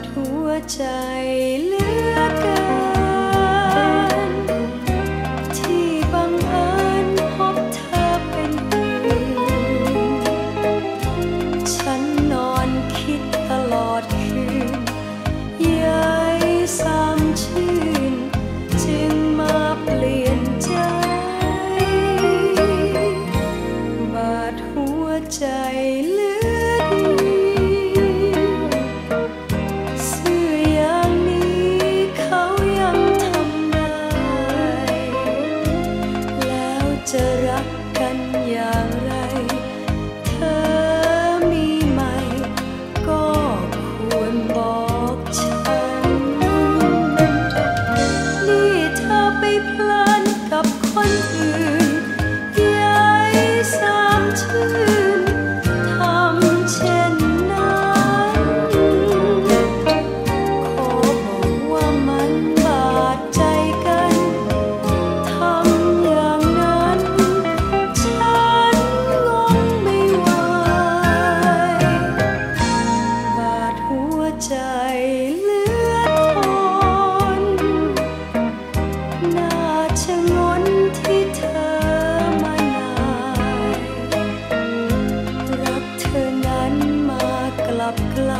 ดหัวใจเลือเกัน จะรัก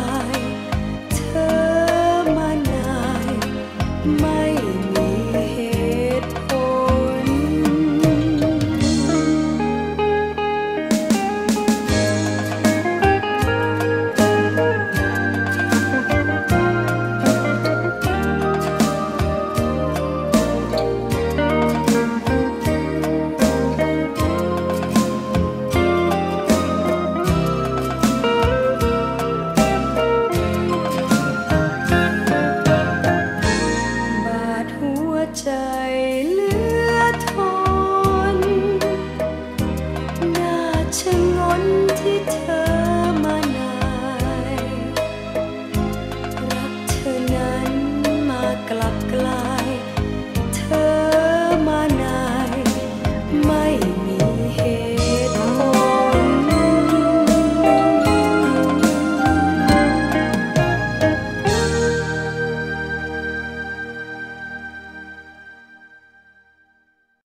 าย เธอมานายไม่